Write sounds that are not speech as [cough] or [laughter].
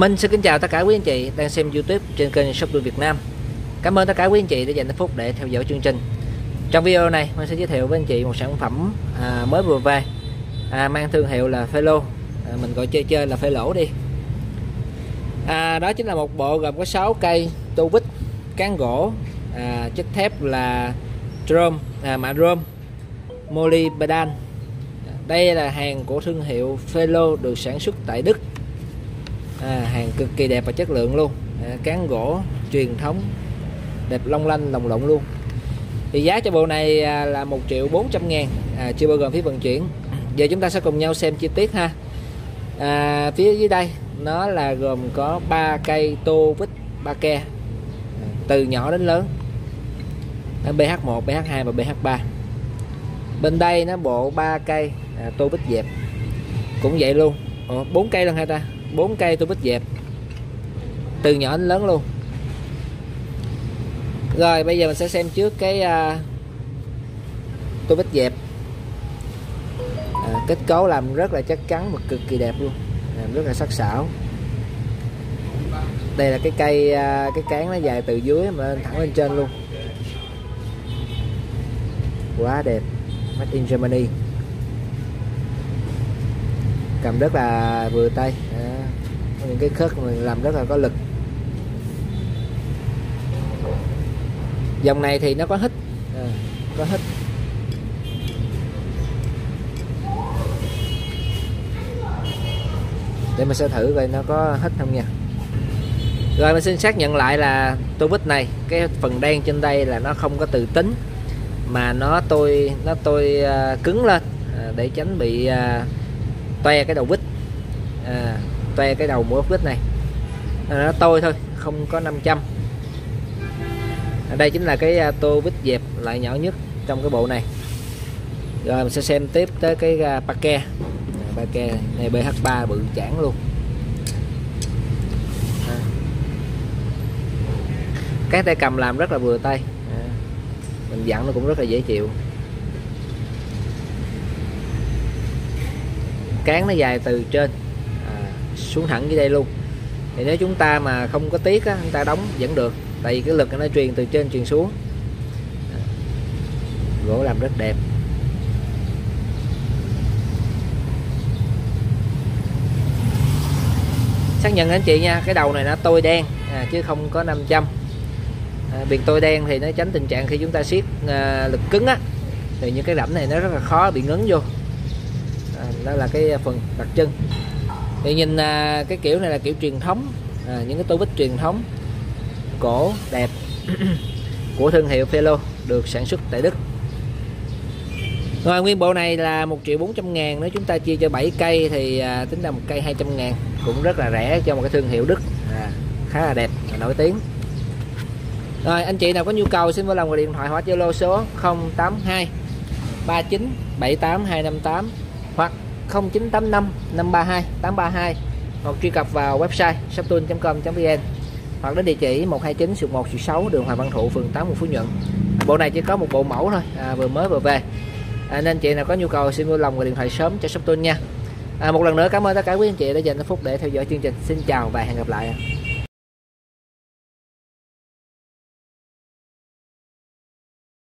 Mình xin kính chào tất cả quý anh chị đang xem YouTube trên kênh Shop Việt Nam. Cảm ơn tất cả quý anh chị đã dành phút để theo dõi chương trình. Trong video này, mình sẽ giới thiệu với anh chị một sản phẩm à, mới vừa về, à, mang thương hiệu là Phelo, à, mình gọi chơi chơi là phê lỗ đi. À, đó chính là một bộ gồm có 6 cây tu vít cán gỗ, à, chất thép là chrome, à, mạ drum, molybdenum. Đây là hàng của thương hiệu Phelo được sản xuất tại Đức à, hàng cực kỳ đẹp và chất lượng luôn. À, cán gỗ truyền thống đẹp long lanh lồng lộn luôn. Thì giá cho bộ này à, là 1 triệu 400 ngàn. À, chưa bao gồm phí vận chuyển. Giờ chúng ta sẽ cùng nhau xem chi tiết ha. À, phía dưới đây nó là gồm có ba cây tô vít ba ke. À, từ nhỏ đến lớn. BH1 BH2 và BH3 bên đây nó bộ ba cây à, tô vít dẹp. Cũng vậy luôn. Bốn cây luôn hai ta? Bốn cây tôi bích dẹp. Từ nhỏ đến lớn luôn. Rồi bây giờ mình sẽ xem trước cái uh, tôi bích dẹp. À, kết cấu làm rất là chắc chắn và cực kỳ đẹp luôn. Làm rất là sắc sảo. Đây là cái cây uh, cái cán nó dài từ dưới mà lên thẳng lên trên luôn. Quá đẹp. Made in Germany. Cầm rất là vừa tay những cái khớp mình làm rất là có lực. Dòng này thì nó có hít. À, có hít. Để mình sẽ thử coi nó có hít không nha. Rồi mình xin xác nhận lại là tô vít này cái phần đen trên đây là nó không có từ tính mà nó tôi nó tôi uh, cứng lên uh, để tránh bị uh, toe cái đầu vít à, toe cái đầu mũi vít này. Nó tôi thôi không có 500 ở đây chính là cái à, tô vít dẹp lại nhỏ nhất trong cái bộ này. Rồi mình sẽ xem tiếp tới cái à, pake pake này BH3 bự chản luôn. À. Cái tay cầm làm rất là vừa tay. À. Mình dặn nó cũng rất là dễ chịu. Cán nó dài từ trên xuống thẳng dưới đây luôn. Thì nếu chúng ta mà không có tiếc á, chúng ta đóng vẫn được tại vì cái lực nó truyền từ trên truyền xuống. Gỗ làm rất đẹp. Xác nhận anh chị nha cái đầu này nó tôi đen à, chứ không có 500 à, biển tôi đen thì nó tránh tình trạng khi chúng ta siết à, lực cứng á thì những cái rãnh này nó rất là khó bị ngấn vô. À, đó là cái phần đặc trưng thì nhìn à, cái kiểu này là kiểu truyền thống à, những cái tô bích truyền thống cổ đẹp [coughs] của thương hiệu Felo được sản xuất tại Đức. Rồi nguyên bộ này là 1 triệu 400 ngàn nếu chúng ta chia cho 7 cây thì à, tính là một cây 200 ngàn cũng rất là rẻ cho một cái thương hiệu Đức. À, khá là đẹp và nổi tiếng. Rồi anh chị nào có nhu cầu xin vui lòng gọi điện thoại hoặc Zalo số 082 39 78 258 hoặc 0985 532 832 hoặc truy cập vào website shoptun.com.vn hoặc đến địa chỉ 129 sụt 1 sụt 6 đường Hoàng Văn Thụ phường 8 quận Phú Nhuận. Bộ này chỉ có một bộ mẫu thôi à, vừa mới vừa về. À, nên chị nào có nhu cầu xin vui lòng gọi điện thoại sớm cho shoptun nha. À, một lần nữa cảm ơn tất cả quý anh chị đã dành phút để theo dõi chương trình. Xin chào và hẹn gặp lại